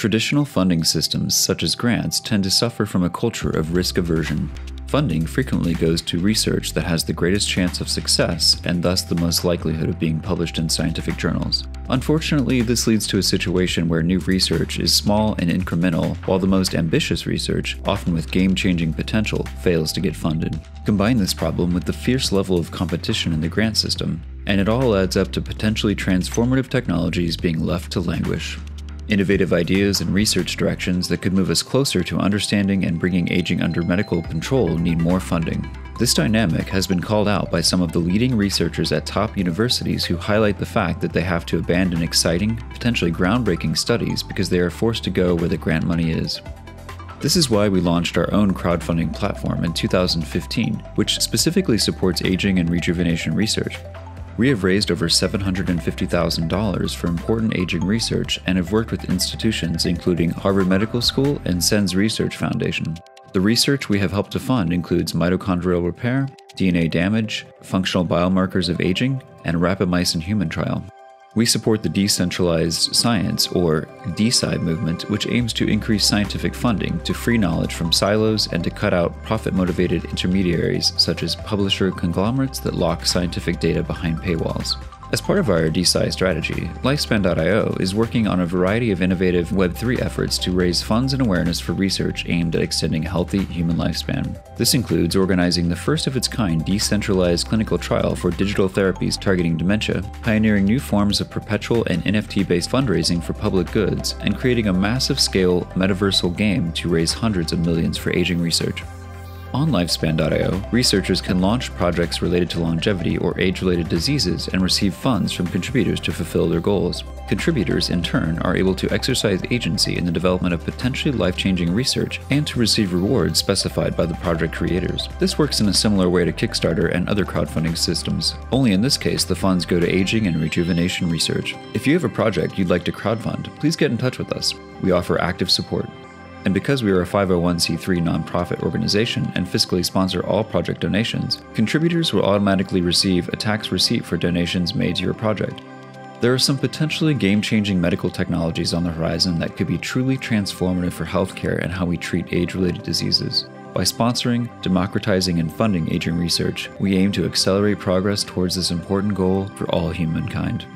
Traditional funding systems, such as grants, tend to suffer from a culture of risk aversion. Funding frequently goes to research that has the greatest chance of success and thus the most likelihood of being published in scientific journals. Unfortunately, this leads to a situation where new research is small and incremental, while the most ambitious research, often with game changing potential, fails to get funded. Combine this problem with the fierce level of competition in the grant system, and it all adds up to potentially transformative technologies being left to languish. Innovative ideas and research directions that could move us closer to understanding and bringing aging under medical control need more funding. This dynamic has been called out by some of the leading researchers at top universities who highlight the fact that they have to abandon exciting, potentially groundbreaking studies because they are forced to go where the grant money is. This is why we launched our own crowdfunding platform in 2015, which specifically supports aging and rejuvenation research. We have raised over $750,000 for important aging research and have worked with institutions including Harvard Medical School and SENS Research Foundation. The research we have helped to fund includes mitochondrial repair, DNA damage, functional biomarkers of aging, and rapamycin human trial. We support the decentralized science, or DeSci, movement, which aims to increase scientific funding to free knowledge from silos and to cut out profit motivated intermediaries such as publisher conglomerates that lock scientific data behind paywalls. As part of our DeSci strategy, Lifespan.io is working on a variety of innovative Web3 efforts to raise funds and awareness for research aimed at extending healthy human lifespan. This includes organizing the first of its kind decentralized clinical trial for digital therapies targeting dementia, pioneering new forms of perpetual and NFT based fundraising for public goods, and creating a massive scale metaversal game to raise hundreds of millions for aging research. On Lifespan.io, researchers can launch projects related to longevity or age related diseases and receive funds from contributors to fulfill their goals. Contributors, in turn, are able to exercise agency in the development of potentially life changing research and to receive rewards specified by the project creators. This works in a similar way to Kickstarter and other crowdfunding systems, only in this case, the funds go to aging and rejuvenation research. If you have a project you'd like to crowdfund, please get in touch with us. We offer active support. And because we are a 501c3 nonprofit organization and fiscally sponsor all project donations, contributors will automatically receive a tax receipt for donations made to your project. There are some potentially game changing medical technologies on the horizon that could be truly transformative for healthcare and how we treat age related diseases. By sponsoring, democratizing, and funding aging research, we aim to accelerate progress towards this important goal for all humankind.